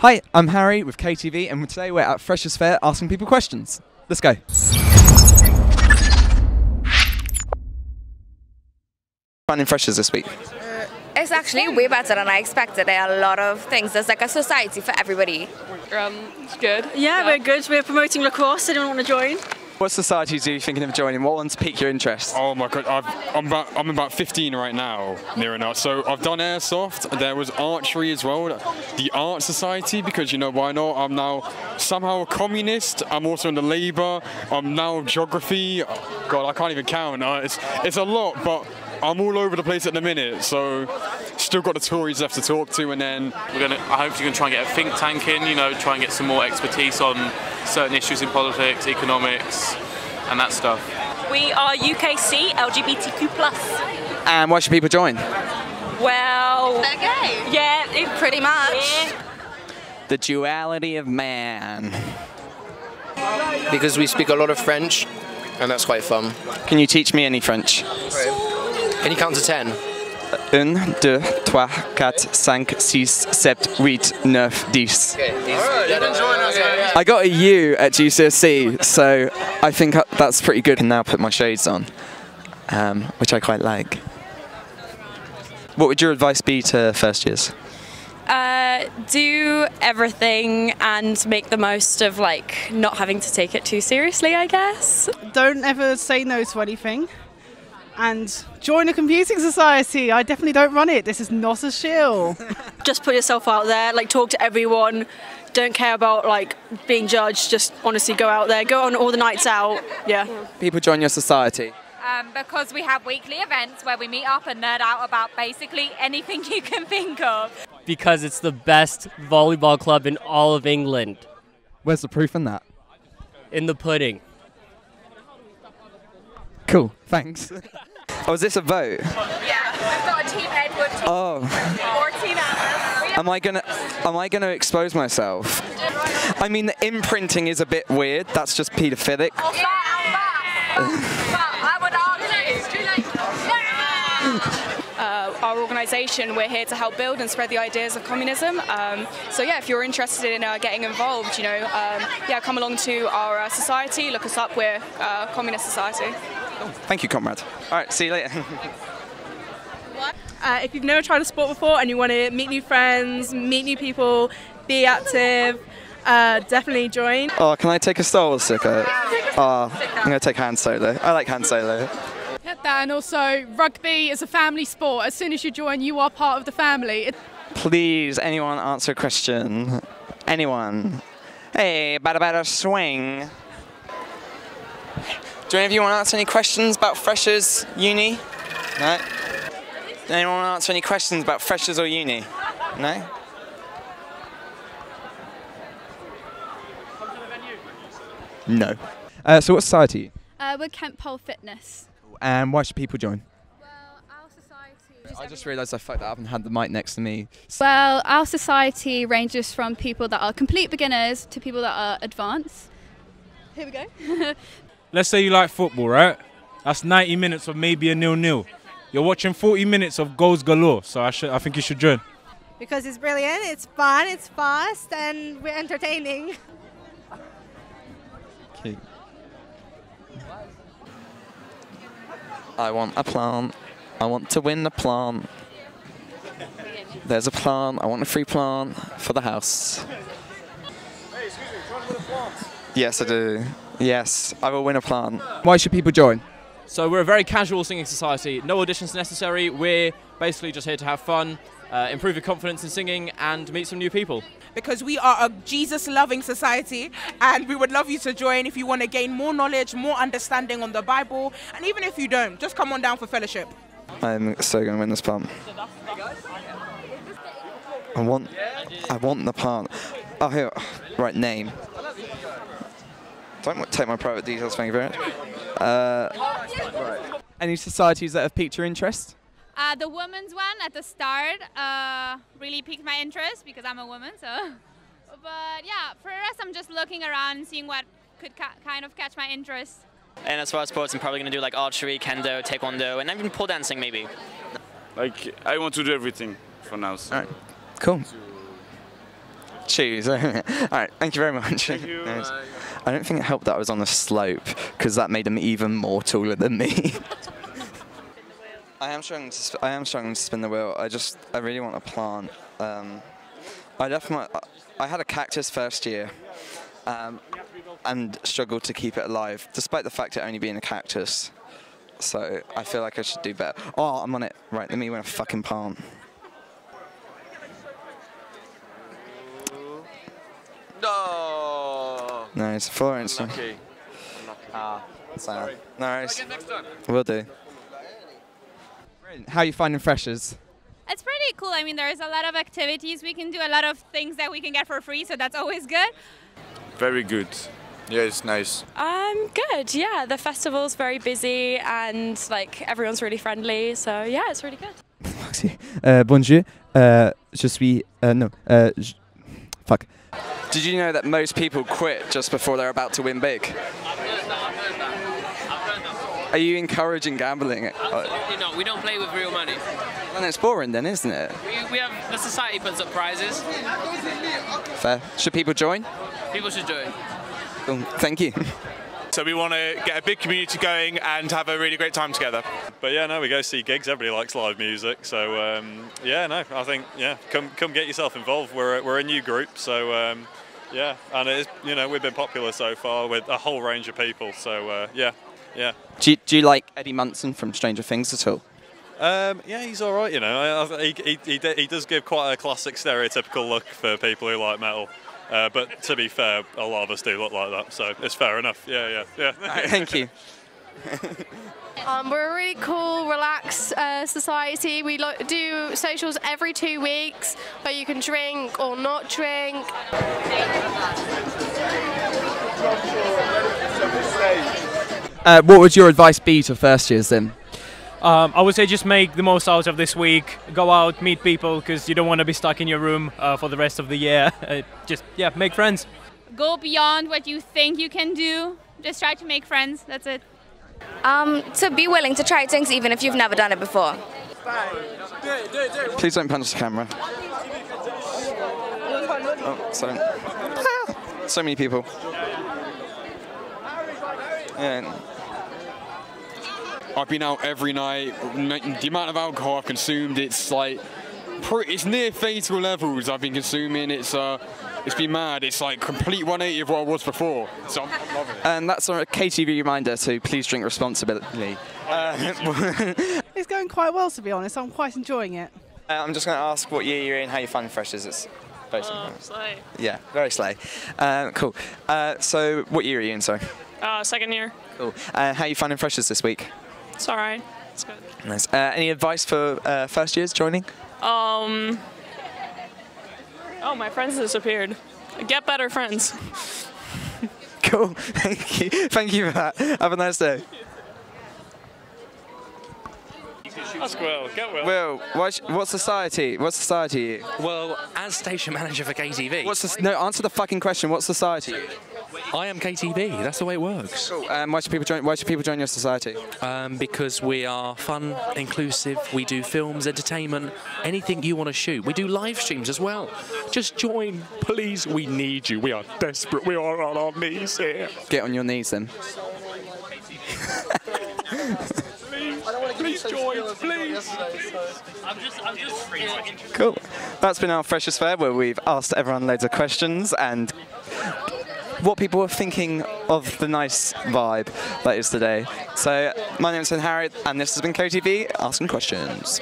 Hi, I'm Harry with KTV, and today we're at Freshers Fair asking people questions. Let's go. Finding freshers this week. It's actually way better than I expected. There are a lot of things. There's like a society for everybody. Um, it's good. Yeah, we're good. We're promoting lacrosse. Anyone want to join? What societies are you thinking of joining? What ones pique your interest? Oh my god, I've, I'm about I'm about 15 right now, near enough. So I've done airsoft. There was archery as well. The art society because you know why not? I'm now somehow a communist. I'm also in the Labour. I'm now geography. God, I can't even count. Uh, it's it's a lot, but I'm all over the place at the minute. So still got the Tories left to talk to, and then We're gonna. I hope you're gonna try and get a think tank in. You know, try and get some more expertise on certain issues in politics, economics, and that stuff. We are UKC LGBTQ plus. And why should people join? Well, Okay. yeah, it, Pretty much. yeah. The duality of man. because we speak a lot of French, and that's quite fun. Can you teach me any French? Can you count to ten? Un, deux, trois, quatre, cinq, six, sept, huit, neuf, dix. I got a U at GCSE, so I think that's pretty good. I can now put my shades on, um, which I quite like. What would your advice be to first years? Uh, do everything and make the most of like not having to take it too seriously, I guess. don't ever say no to anything. And join a computing society. I definitely don't run it. This is not a shill. Just put yourself out there. Like talk to everyone. Don't care about like being judged. Just honestly go out there. Go on all the nights out. Yeah. People join your society. Um, because we have weekly events where we meet up and nerd out about basically anything you can think of. because it's the best volleyball club in all of England. Where's the proof in that? In the pudding. Cool, thanks. oh, is this a vote? Yeah, we've got a Team Edward, Team Oh, or Team Atlas. am I gonna, am I gonna expose myself? I mean, the imprinting is a bit weird. That's just paedophilic. But, but I would argue. It's. Uh, our organisation, we're here to help build and spread the ideas of communism. Um, so yeah, if you're interested in uh, getting involved, you know, um, yeah, come along to our uh, society. Look us up. We're uh, Communist Society. Thank you, comrade. All right, see you later. Uh, if you've never tried a sport before and you want to meet new friends, meet new people, be active, uh, definitely join. oh, can I take a Star Wars sticker? Oh, I'm gonna take Han Solo. I like Han Solo. Get that, and also rugby is a family sport. As soon as you join, you are part of the family. Please, anyone answer a question? Anyone? Hey, bada bada swing. Do any of you want to answer any questions about freshers uni? No? Does anyone want to answer any questions about freshers or uni? No? No. Uh, so what society are you? Uh, we're Kent Pole Fitness. And why should people join? Well, our society. I just realised I fucked that up and had the mic next to me. Well, our society ranges from people that are complete beginners to people that are advanced. Here we go. Let's say you like football, right? That's 90 minutes of maybe a nil-nil. You're watching 40 minutes of goals galore, so I should, I think you should join. because it's brilliant, it's fun, it's fast, and we're entertaining. Cute. I want a plant. I want to win a plant. There's a plant. I want a free plant for the house. Yes, I do. Yes, I will win a plant. Why should people join? So we're a very casual singing society. No auditions necessary. We're basically just here to have fun, uh, improve your confidence in singing, and meet some new people. Because we are a Jesus loving society, and we would love you to join if you want to gain more knowledge, more understanding on the Bible, and even if you don't, just come on down for fellowship. I'm so going to win this plant. I want, I want the plant. Oh, here, right name. Don't take my private details, thank you very much. Uh, Any societies that have piqued your interest? Uh, the women's one at the start uh, really piqued my interest because I'm a woman. So, but yeah, for the rest, I'm just looking around, seeing what could ca- kind of catch my interest. And as far as sports, I'm probably going to do like archery, kendo, taekwondo, and even pole dancing maybe. Like I want to do everything for now. So. All right. Cool. choose. All right, thank you very much. Thank you. I don't think it helped that I was on a slope because that made him even more taller than me. I am struggling to. I am struggling to spin the wheel. I just. I really want a plant. Um, I left my. I had a cactus first year, um, and struggled to keep it alive, despite the fact it only being a cactus. So I feel like I should do better. Oh, I'm on it. Right, let me win a fucking plant. No. No, it's Florence. Unlucky. Ah, sorry. No worries. Will do. How are you finding freshers? It's pretty cool. I mean, there's a lot of activities we can do, a lot of things that we can get for free, so that's always good. Very good. Yeah, it's nice. Um, good. Yeah, the festival's very busy and like everyone's really friendly. So yeah, it's really good. Euh, bonjour. Euh, je suis. Uh, no. Uh, j- fuck. Did you know that most people quit just before they're about to win big? Are you encouraging gambling? You know, we don't play with real money. Then it's boring, then, isn't it? We, we have the society puts up prizes. Fair. Should people join? People should join. Cool. Thank you. So we want to get a big community going and have a really great time together. But yeah, no, we go see gigs. Everybody likes live music, so um, yeah, no, I think yeah, come come get yourself involved. We're a, we're a new group, so um, yeah, and it's you know we've been popular so far with a whole range of people. So uh, yeah, yeah. Do you, do you like Eddie Munson from Stranger Things at all? Um, yeah, he's all right. You know, I, I, he, he, he, he does give quite a classic, stereotypical look for people who like metal. Uh, but to be fair, a lot of us do look like that, so it's fair enough. Yeah, yeah, yeah. thank you. Um, we're a really cool, relaxed uh, society. We lo- do socials every two weeks, where you can drink or not drink. Uh, what would your advice be to first years then? Um, I would say just make the most out of this week. Go out, meet people, because you don't want to be stuck in your room uh, for the rest of the year. Uh, just yeah, make friends. Go beyond what you think you can do. Just try to make friends. That's it. Um, to be willing to try things even if you've never done it before. Please don't punch the camera. Oh, sorry. so many people. Yeah. I've been out every night. The amount of alcohol I've consumed, it's like, pre- it's near fatal levels. I've been consuming. It's uh, it's been mad. It's like complete 180 of what I was before. So I'm loving it. And that's a KTV reminder to please drink responsibly. Uh, It's going quite well, to be honest. I'm quite enjoying it. Uh, I'm just going to ask what year you're in, how you find freshers. It's basically. Oh, slay. Yeah, very slay. Uh, cool. Uh, so, what year are you in? Sorry. Uh, second year. Cool. Uh, how are you finding freshers this week? It's alright. It's good. Nice. Uh, any advice for uh, first years joining? Um. Oh, my friends disappeared. Get better friends. Cool. Thank you. Thank you for that. Have a nice day. That's well. Get well. Will, what, what society? What society are you? Well, as station manager for KTV. What's the, no, answer the fucking question. What society? I am KTV. That's the way it works. Cool. Um, why should people join? Why should people join your society? Um, because we are fun, inclusive. We do films, entertainment, anything you want to shoot. We do live streams as well. Just join, please. We need you. We are desperate. We are on our knees here. Get on your knees then. Please join, please. I'm just, I'm just Cool. That's been our Freshers Fair where we've asked everyone loads of questions and what people were thinking of the nice vibe that is today. So, my name's Ben Harry and this has been KTV Asking Questions.